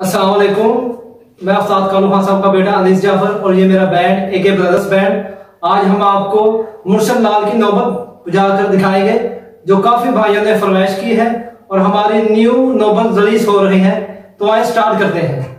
अस्सलाम मैं उस्ताद कालू खान साहब का बेटा अनीस जाफ़र और ये मेरा बैंड ए के ब्रदर्स बैंड आज हम आपको मुर्शद लाल की नौबत बुझा कर दिखाएँगे, जो काफ़ी भाइयों ने फरमाइश की है और हमारी न्यू नौबत रिलीज़ हो रही है। तो आए स्टार्ट करते हैं।